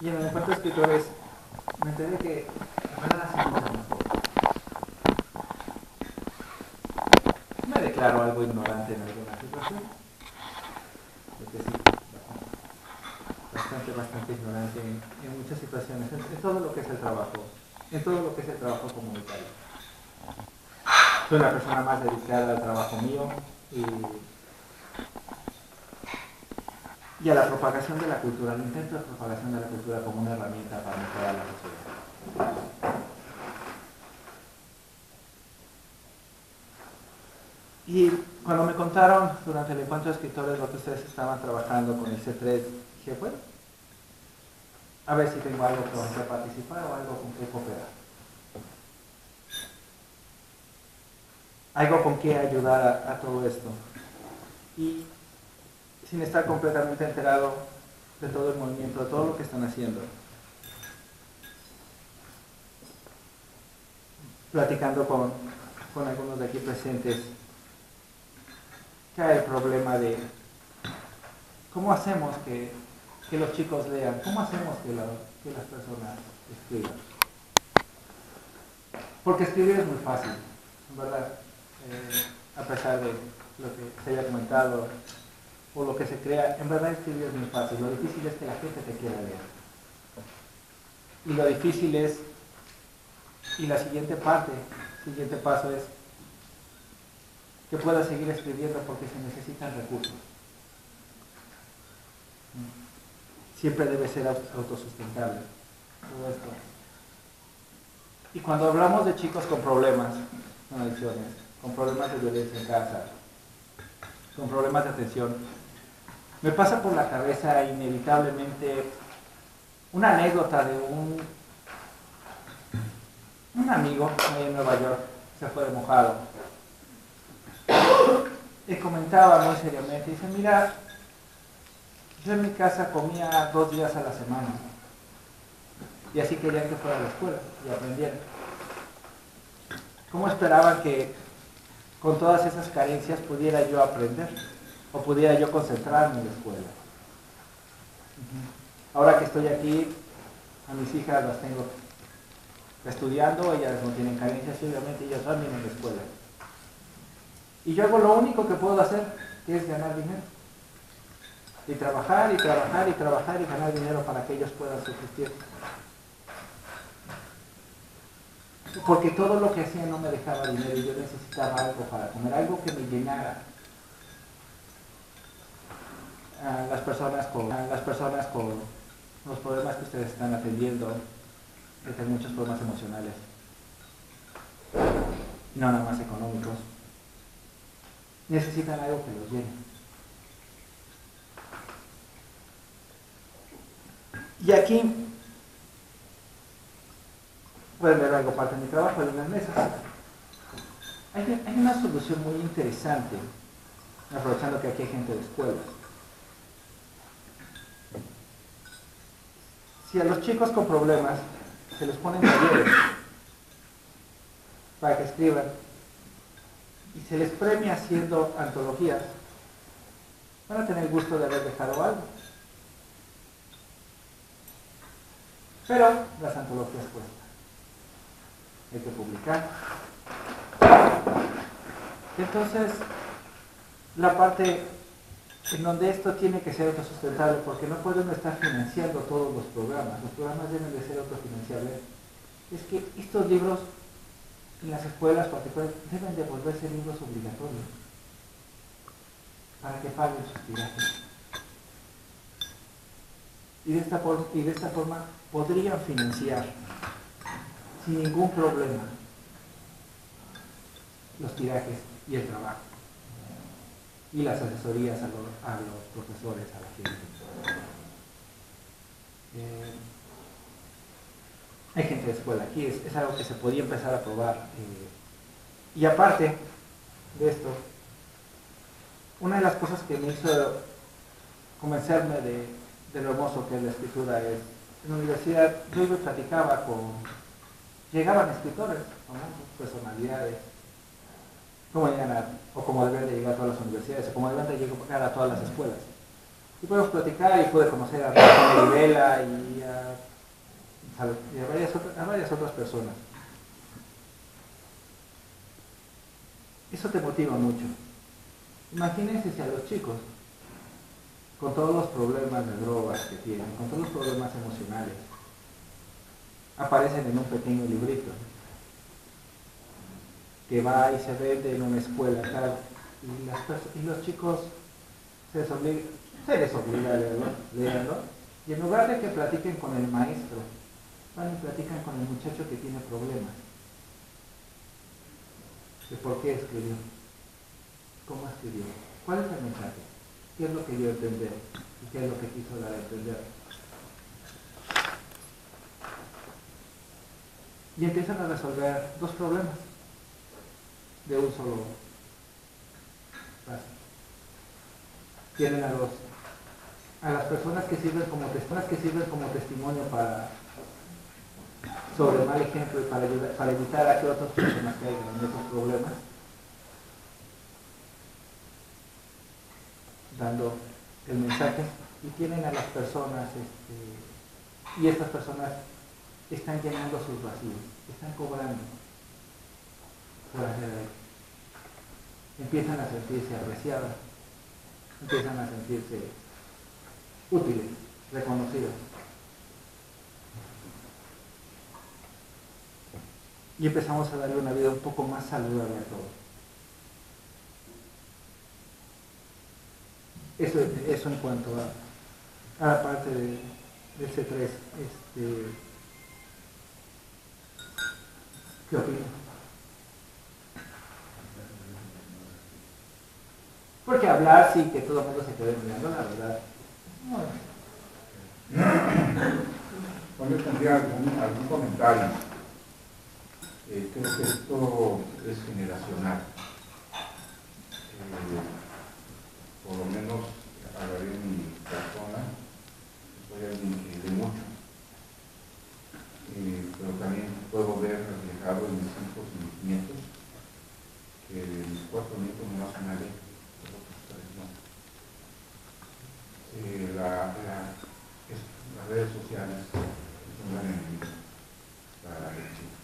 Y en el encuentro escritores me enteré que mejor. Me declaro algo ignorante en alguna situación. Porque sí, bastante, bastante ignorante en, en muchas situaciones, en, en todo lo que es el trabajo, en todo lo que es el trabajo comunitario. Soy la persona más dedicada al trabajo mío y y a la propagación de la cultura, al intento de propagación de la cultura como una herramienta para mejorar la sociedad. Y cuando me contaron durante el encuentro de escritores lo que ustedes estaban trabajando con el C3, dije, bueno, a ver si tengo algo con que participar o algo con que cooperar. Algo con que ayudar a, a todo esto. Y sin estar completamente enterado de todo el movimiento, de todo lo que están haciendo. Platicando con, con algunos de aquí presentes, hay el problema de cómo hacemos que, que los chicos lean, cómo hacemos que, que las personas escriban. Porque escribir es muy fácil, ¿verdad? Eh, a pesar de lo que se haya comentado o lo que se crea, en verdad escribir es muy fácil. Lo difícil es que la gente te quiera leer. Y lo difícil es, y la siguiente parte, siguiente paso es que puedas seguir escribiendo porque se necesitan recursos. Siempre debe ser autosustentable todo esto. Y cuando hablamos de chicos con problemas, no adicciones, con problemas de violencia en casa, con problemas de atención, me pasa por la cabeza inevitablemente una anécdota de un, un amigo en Nueva York, se fue de mojado. Y comentaba muy seriamente, dice, mira, yo en mi casa comía dos días a la semana. Y así querían que fuera a la escuela y aprendiera. ¿Cómo esperaban que con todas esas carencias pudiera yo aprender? O pudiera yo concentrarme en la escuela. Ahora que estoy aquí, a mis hijas las tengo estudiando, ellas no tienen carencias y obviamente ellas van bien en la escuela. Y yo hago lo único que puedo hacer, que es ganar dinero. Y trabajar y trabajar y trabajar y ganar dinero para que ellos puedan subsistir. Porque todo lo que hacía no me dejaba dinero y yo necesitaba algo para comer, algo que me llenara a las personas con, las personas con los problemas que ustedes están atendiendo, que tienen muchos problemas emocionales, no nada más económicos, necesitan algo que los llene. Y aquí pueden ver algo parte de mi trabajo en las mesas. Hay, hay una solución muy interesante, aprovechando que aquí hay gente de escuelas si a los chicos con problemas se les ponen talleres para que escriban y se les premia haciendo antologías, van a tener gusto de haber dejado algo. Pero las antologías cuestan. Hay que publicar. Entonces, la parte en donde esto tiene que ser autosustentable, porque no podemos estar financiando todos los programas, los programas deben de ser autofinanciables, es que estos libros en las escuelas particulares deben de volverse libros obligatorios para que paguen sus tirajes. Y de, esta y de esta forma podrían financiar sin ningún problema los tirajes y el trabajo y las asesorías a, los profesores, a la gente. Eh, hay gente de escuela aquí, es, algo que se podía empezar a probar. Eh, y aparte de esto, una de las cosas que me hizo convencerme de, lo hermoso que es la escritura es, en la universidad yo me platicaba con, llegaban escritores, personalidades, a, o como deben de llegar a todas las universidades, o como deben de llegar a todas las escuelas. Y podemos platicar y puede conocer a Rafael Vela y a, y a, varias otras, a varias otras personas. Eso te motiva mucho. Imagínense si a los chicos, con todos los problemas de drogas que tienen, con todos los problemas emocionales, aparecen en un pequeño librito que va y se vende en una escuela tal, y, los chicos se les, obliga, a leerlo, y en lugar de que platiquen con el maestro, van y platican con el muchacho que tiene problemas. De por qué escribió, cómo escribió, cuál es el mensaje, qué es lo que dio a entender y qué es lo que quiso dar a entender. Y empiezan a resolver dos problemas de un solo paso. Tienen a los a las personas que sirven como personas que sirven como testimonio para sobre mal ejemplo y para para evitar a que otras personas caigan en esos problemas dando el mensaje. Y tienen a las personas este, y estas personas están llenando sus vacíos, están cobrando. Por hacer Empiezan a sentirse apreciadas, empiezan a sentirse útiles, reconocidas. Y empezamos a darle una vida un poco más saludable a todos. Eso, eso en cuanto a, a la parte de, del C3. Este, ¿Qué opinas? Porque hablar sí que todo el mundo se quede mirando, la verdad. Bueno, yo tendría algún, algún comentario. Eh, creo que esto es generacional. Eh, por lo menos hablaré de mi persona, soy alguien que lee mucho. Eh, pero también puedo ver reflejado en mis hijos y mis nietos que mis cuatro nietos no hacen nada eh, la, las redes sociales son gran enemigo para el chico.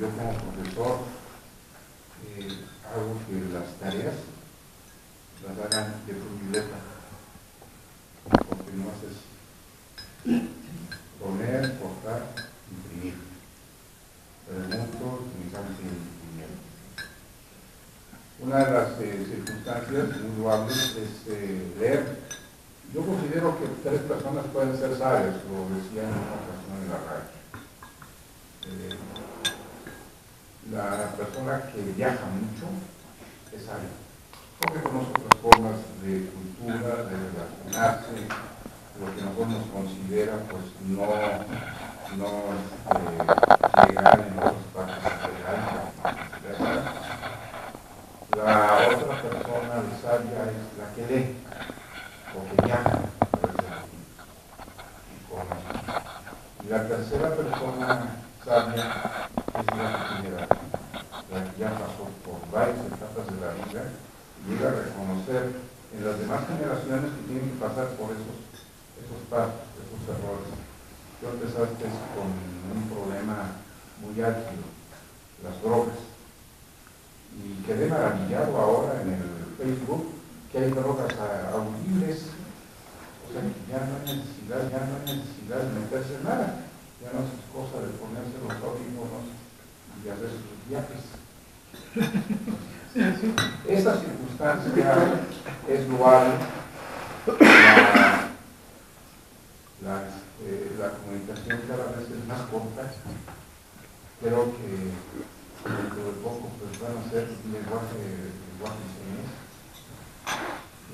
Yo como profesor eh, hago que las tareas las hagan de tu porque no haces poner, cortar, imprimir. Pregunto, utilizamos el una de las eh, circunstancias muy loables es eh, leer. Yo considero que tres personas pueden ser sabias, lo decía en una ocasión en la radio. Eh, la persona que viaja mucho es sabia, porque conoce otras formas de cultura, de relacionarse, lo que nosotros nos considera pues no, no llegar en otras partes de la otra persona sabia es la que lee, o que viaja y la tercera persona sabia es la primera, la que ya pasó por varias etapas de la vida y llega a reconocer en las demás generaciones que tienen que pasar por esos pasos, esos errores. Yo empezaste con un problema muy álgido, las drogas y quedé maravillado ahora en el Facebook que hay drogas audibles. O sea, ya no hay necesidad, ya no hay necesidad nada. Ya no es cosa de ponerse los audífonos y hacer sus viajes. Esta circunstancia es loable. La, eh, la comunicación cada vez es más corta. Creo que dentro de poco pues van a ser lenguaje, lenguaje señas,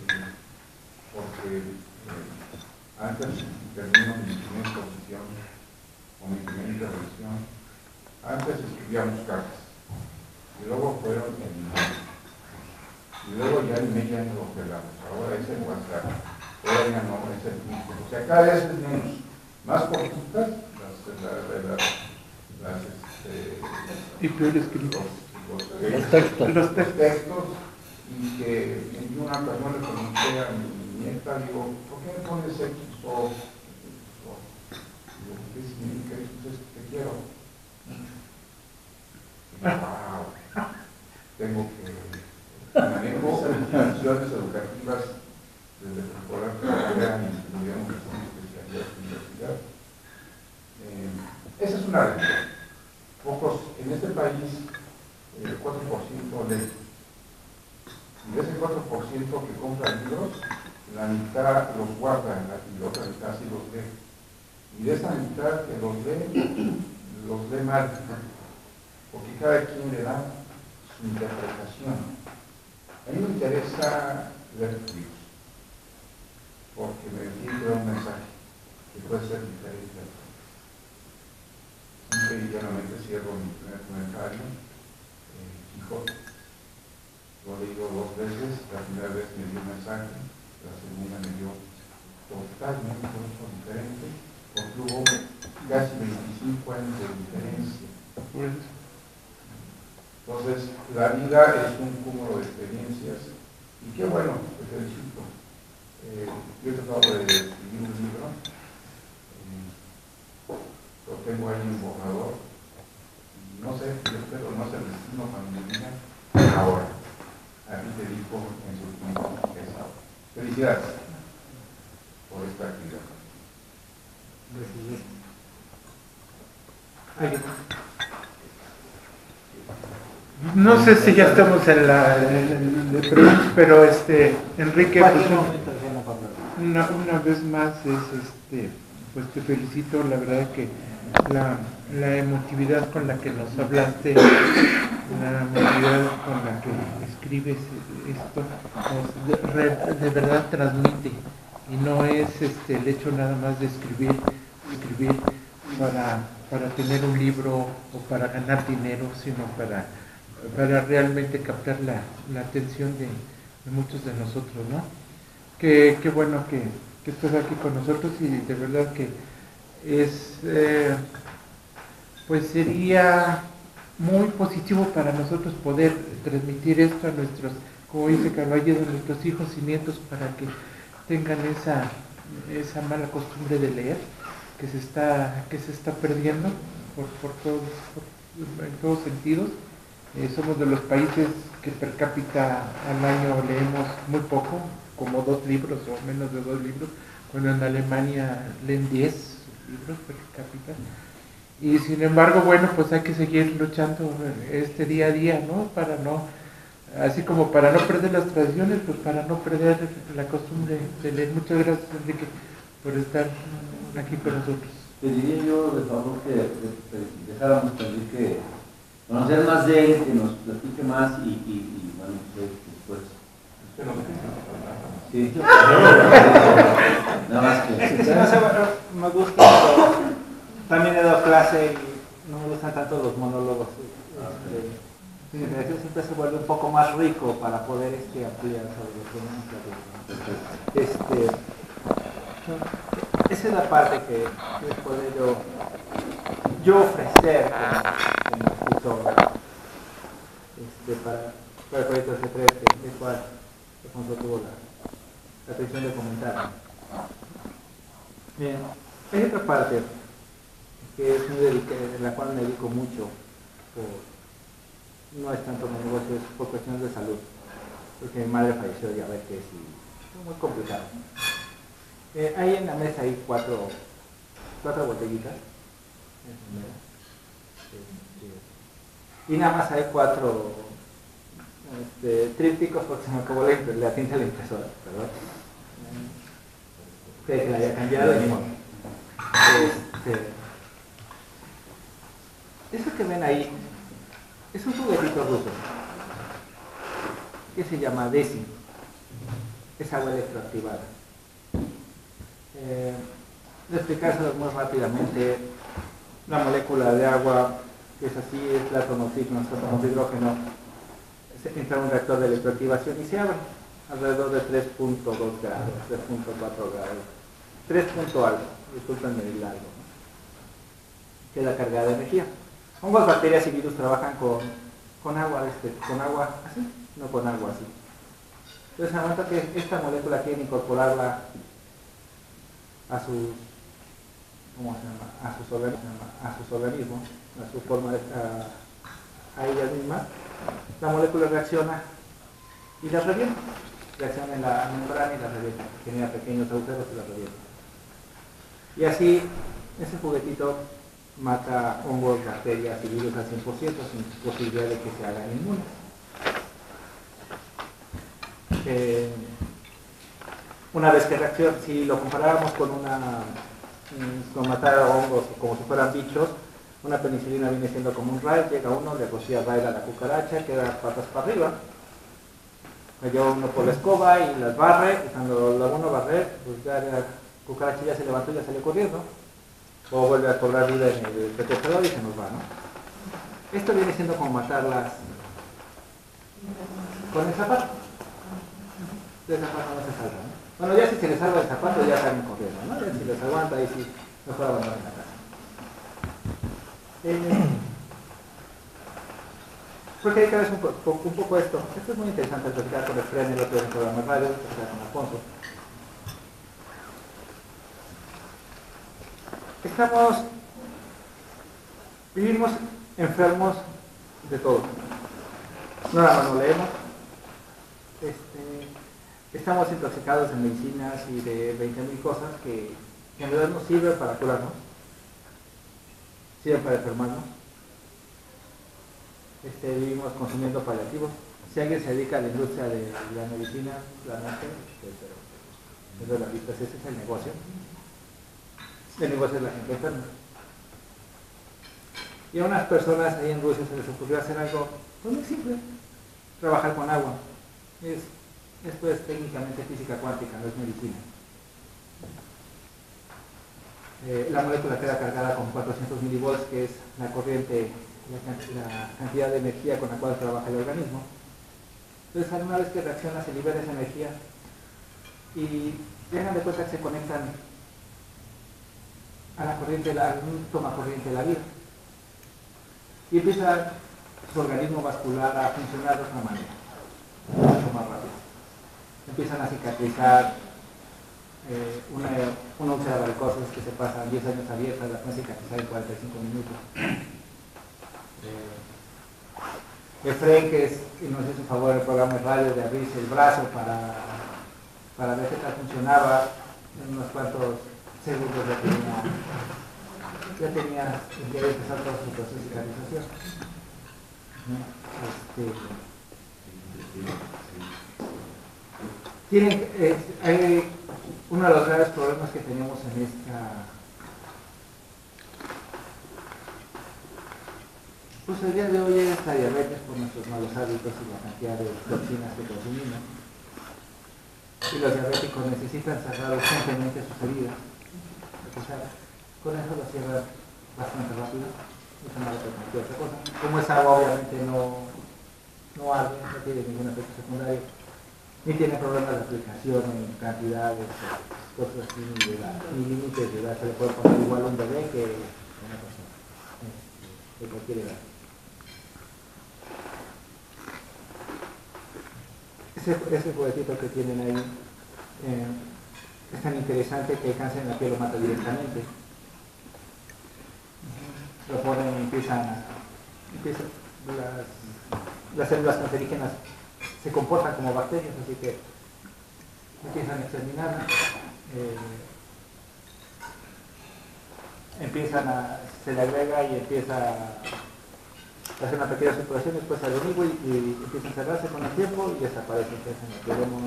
eh, porque eh, antes termino mi primera o mi primera intervención, antes escribíamos cartas y luego fueron en y luego ya el mail ya no lo pegamos, ahora es el WhatsApp, ahora ya no es el Twitter, o sea cada vez es menos, más cortitas las, las, las, las y peor escrito. Los, textos. Los textos y que en una ocasión le pregunté a mi nieta, digo, ¿por qué me pones X o ¿qué significa eso? Pues te quiero. Wow, tengo que manejo funciones educativas desde preescolar primaria y estudiamos en especialidad de universidad. Eh, esa es una realidad. Pocos, en este país, el 4% lee y de ese 4% que compra libros, la mitad los guarda y la otra mitad sí los lee. Y de esa mitad que los lee, los lee mal, porque cada quien le da su interpretación. A mí me interesa leer libros, porque me dar un mensaje que puede ser diferente. Siempre llanamente cierro mi primer comentario, eh, Quijote lo he leído dos veces, la primera vez me dio un mensaje, la segunda me dio totalmente otro diferente, porque hubo casi 25 años de diferencia. Entonces, la vida es un cúmulo de experiencias y qué bueno, te felicito. Eh, yo he tratado de escribir un libro, eh, lo tengo ahí en borrador, no sé, yo espero no ser destino diga ahora aquí te dijo en su tiempo esa. Felicidades por esta actividad. No sé si ya estamos en la de preguntas, pero este Enrique, pues, una, una, vez más es este, pues te felicito, la verdad que la, la emotividad con la que nos hablaste la emotividad con la que escribes esto pues, de, verdad transmite y no es este, el hecho nada más de escribir, escribir para, para tener un libro o para ganar dinero, sino para, para realmente captar la, atención de, muchos de nosotros, ¿no? Qué, bueno que, que, estás aquí con nosotros y de verdad que es, eh, pues sería muy positivo para nosotros poder transmitir esto a nuestros, como dice Carvalho, a nuestros hijos y nietos para que tengan esa, esa mala costumbre de leer que se está, que se está perdiendo por, por todos, en todos sentidos. Eh, somos de los países que per cápita al año leemos muy poco, como dos libros o menos de dos libros, cuando en Alemania leen 10 libros per cápita. Y sin embargo, bueno, pues hay que seguir luchando este día a día, ¿no? Para no, así como para no perder las tradiciones, pues para no perder la costumbre de leer. Muchas gracias, Enrique, por estar aquí con nosotros. Pediría yo, de favor, que dejáramos a Enrique conocer más de él, que nos platique más y, y, bueno, pues, después. Sí. Nada más que. me gusta también he dado clase y no me gustan tanto los monólogos. Este, siempre se vuelve un poco más rico para poder este, ampliar sobre lo que este, Esa es la parte que, puedo yo, yo ofrecer como, escritor este, para, para el proyecto C3, que, el cual Alfonso tuvo la, atención de comentar. Bien, hay otra parte que es en la cual me dedico mucho, no es tanto mi negocio, es por cuestiones de salud, porque mi madre falleció de diabetes y fue muy complicado. Eh, ahí en la mesa hay cuatro, cuatro botellitas, y nada más hay cuatro este, trípticos porque se me acabó la, la tinta de la impresora, perdón. Que la haya cambiado Este, eso que ven ahí es un juguetito ruso que se llama DESI. Es agua electroactivada. Eh, de muy rápidamente, la molécula de agua, que es así, es la atomociclo, átomos de hidrógeno, entra en un reactor de electroactivación y se abre alrededor de 3.2 grados, 3.4 grados, 3. algo, disculpenme el algo, queda cargada de energía. Hongos, bacterias y virus trabajan con, con agua, este, con agua así, no con agua así. Entonces, momento que esta molécula quiere incorporarla a sus, ¿cómo se llama? A sus, organismos, a sus organismos, a su forma de, a, a ellas mismas, la molécula reacciona y la revienta. Reacciona en la membrana y la revienta. Genera pequeños agujeros y la revienta. Y así, ese juguetito mata hongos, bacterias y virus al 100% sin posibilidad de que se hagan inmunes. Eh, una vez que reacciona, si lo comparáramos con una mm, con matar hongos como si fueran bichos, una penicilina viene siendo como un raid, llega uno, le rocía raid a la cucaracha, queda patas para arriba, cayó uno por la escoba y las barre, y cuando lo uno barre, pues ya la cucaracha ya se levantó y ya salió corriendo, o vuelve a cobrar vida en el recogedor y se nos va, ¿no? Esto viene siendo como matarlas con el zapato. De zapato no se salva, ¿no? Bueno, ya si se les salva el zapato ya salen corriendo, ¿no? Ya si les aguanta ahí sí, mejor abandonar la casa. Eh, porque hay que ver un, poco, esto. Esto es muy interesante platicar con el Fren, el otro en el programa radio, con Alfonso. Estamos, vivimos enfermos de todo. No nada más no leemos. Este, estamos intoxicados en medicinas y de 20.000 cosas que, en realidad nos sirven para curarnos, sirven para enfermarnos. Este, vivimos consumiendo paliativos. Si alguien se dedica a la industria de la medicina, la pues, pero es la vista, ese es el negocio. El negocio es la gente enferma. Y a unas personas ahí en Rusia se les ocurrió hacer algo pues muy simple, trabajar con agua. Esto es técnicamente física cuántica, no es medicina. Eh, la molécula queda cargada con 400 milivolts, que es la corriente la, cantidad de energía con la cual trabaja el organismo. Entonces, una vez que reacciona, se libera esa energía y dejan de cuenta que se conectan a la corriente, a un toma corriente de la vida. Y empieza su organismo vascular a funcionar de otra manera, mucho más rápido. Empiezan a cicatrizar eh, una, una úlcera varicosa que se pasa 10 años abierta, la pueden cicatrizar en 45 minutos. Eh, Efraín, que es, y nos hizo favor el programa de radio de abrirse el brazo para, para ver qué tal funcionaba, en unos cuantos segundos ya tenía, ya tenía, ya todo su proceso de cicatrización. Este, tienen, eh, hay uno de los graves problemas que tenemos en esta Pues el día de hoy es la diabetes por nuestros malos hábitos y la cantidad de toxinas que consumimos. Y los diabéticos necesitan cerrar urgentemente sus heridas. con eso lo cierran bastante rápido. Es una otra cosa. Como esa agua obviamente no, no arde, no tiene ningún efecto secundario, ni tiene problemas de aplicación en cantidades, cosas así, ni, ni límites de edad. Se le puede poner igual un bebé que una persona, de cualquier edad. ese, ese juguetito que tienen ahí eh, es tan interesante que el cáncer en la piel lo mata directamente. Lo ponen y empiezan, empiezan las, las células cancerígenas se comportan como bacterias, así que empiezan a exterminarlas. Eh, empiezan a, se le agrega y empieza a hace una pequeña superación, después sale un y, y empieza a cerrarse con el tiempo y desaparece. Entonces, queremos,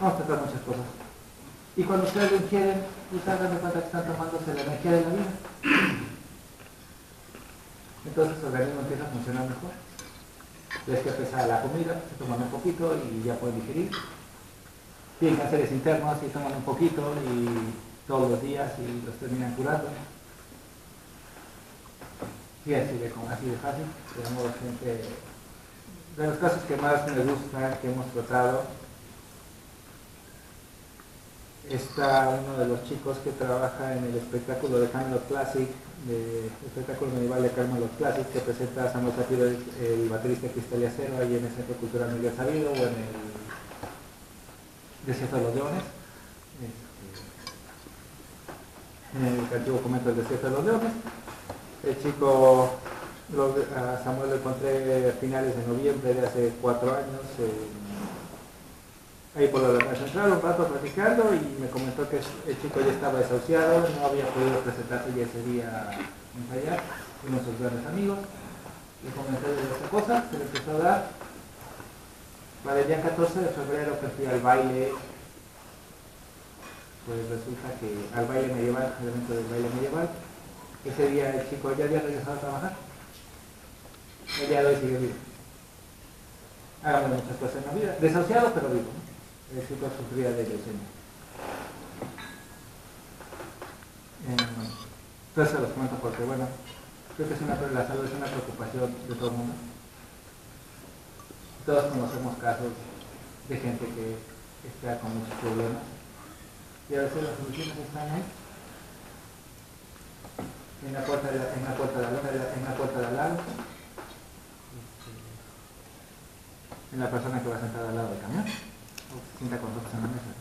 vamos a tratar muchas cosas. Y cuando ustedes lo ingieren, ustedes dan cuenta que están tomándose la energía de la vida. Entonces el organismo empieza a funcionar mejor. Les que pesa la comida, se toman un poquito y ya pueden digerir. Tienen cánceres internos y toman un poquito y todos los días y los terminan curando. Sí, así de, así de fácil. De los casos que más me gustan, que hemos tratado, está uno de los chicos que trabaja en el espectáculo de Camelot Classic, de espectáculo medieval de Camelot Classic, que presenta a Samuel Zafiro, el, baterista Cristal Acero, ahí en el Centro Cultural Miguel Sabido o en el Desierto de los Leones. Este, en el antiguo convento del Desierto de los Leones. El chico, a Samuel lo encontré a finales de noviembre de hace cuatro años. Ahí por la Alameda Central, un rato platicando y me comentó que el chico ya estaba desahuciado, no había podido presentarse ya ese día en fallar, uno de sus grandes amigos. Le comenté de esta cosa, se le empezó a dar. Para el día 14 de febrero que fui al baile, pues resulta que al baile medieval, al evento del baile medieval, ese día el chico ya había regresado a trabajar. El día de hoy sigue vivo. Hagamos muchas cosas en la vida. Desahuciado, pero vivo. El chico sufría de leucemia. Entonces los comento porque, bueno, creo que es una, la salud es una preocupación de todo el mundo. Todos conocemos casos de gente que está con muchos problemas y a veces las soluciones están ahí en la puerta de la, en la puerta de la, en la puerta de al lado, en la persona que va sentada al lado del camión, en la mesa.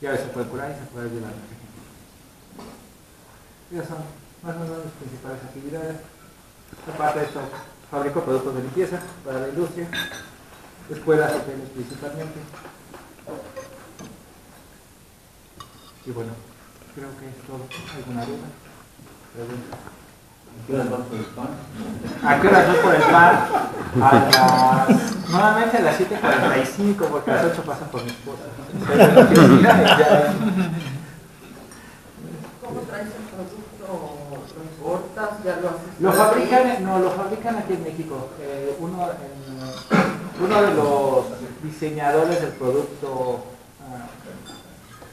Y a veces se puede curar y se puede ayudar a la gente. Esas son más o menos las principales actividades. Aparte de esto, fabrico productos de limpieza para la industria, escuelas, hoteles principalmente. Y bueno, Creo que es todo. ¿Alguna duda? Pregunta. ¿A qué horas vas por el pan? ¿A qué horas voy por el pan? A las... Nuevamente a las 7.45 porque a las 8 pasa por mi esposa. ¿Cómo traes el producto? ¿Lo importas? ¿Ya lo haces? Lo fabrican, no, lo fabrican aquí en México. Eh, uno, en- uno de los diseñadores del producto ah,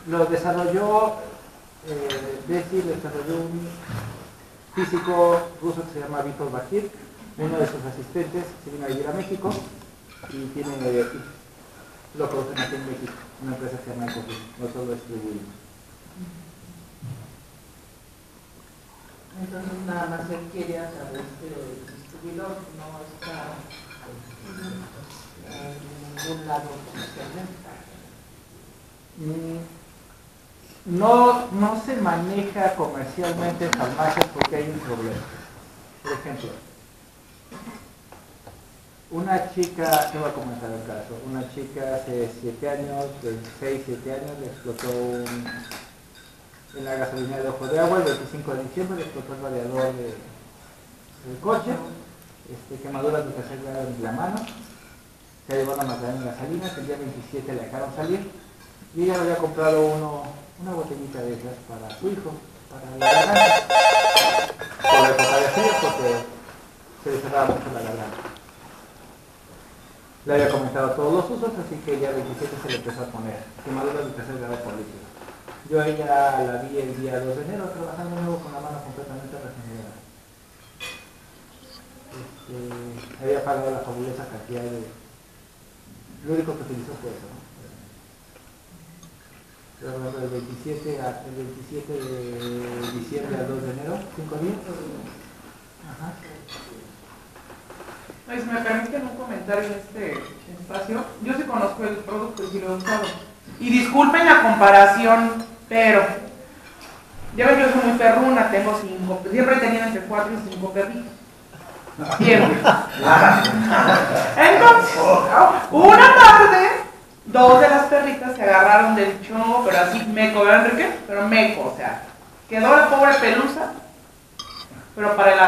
lo desarrolló, eh, Desi lo desarrolló un físico ruso que se llama Víctor Bakir, uno de sus asistentes se vino a vivir a México y tiene, lo producen aquí en México, una empresa que se llama Ecofis, nosotros lo distribuimos. Entonces nada más él quiere a través del distribuidor, no está en ningún lado oficialmente. Mm, No, no se maneja comercialmente en farmacias porque hay un problema. Por ejemplo, una chica, te voy a comentar el caso, una chica hace 7 años, de 6, 7 años, le explotó un, en la gasolinera de Ojo de Agua el 25 de diciembre, le explotó el radiador de- del coche, este, quemaduras de grado en la mano, se llevó la Magdalena Salinas, el día 27 la dejaron salir y ella había comprado uno, una botellita de esas para su hijo, para la garganta. Por frío, porque se le cerraba mucho la garganta. Le había comentado todos los usos, así que ya 27 se le empezó a poner quemaduras de tercer grado por líquido. Yo a ella la vi el día 2 de enero trabajando nuevo con la mano completamente regenerada. Este, había pagado la fabulosa cantidad de... Lo único que utilizó fue eso, ¿no? Del 27, a- el 27 de diciembre al 2 de enero, 5 días. Ajá. Si me permiten un comentario en este espacio, yo sí conozco el producto y lo he usado. Y disculpen la comparación, pero ya ven yo soy muy perruna, tengo cinco, siempre he tenido entre cuatro y cinco perritos. Siempre. Entonces, una tarde, dos de las perritas se agarraron del chongo, pero así meco, ¿verdad Enrique? Pero meco, o sea, quedó la pobre pelusa, pero para el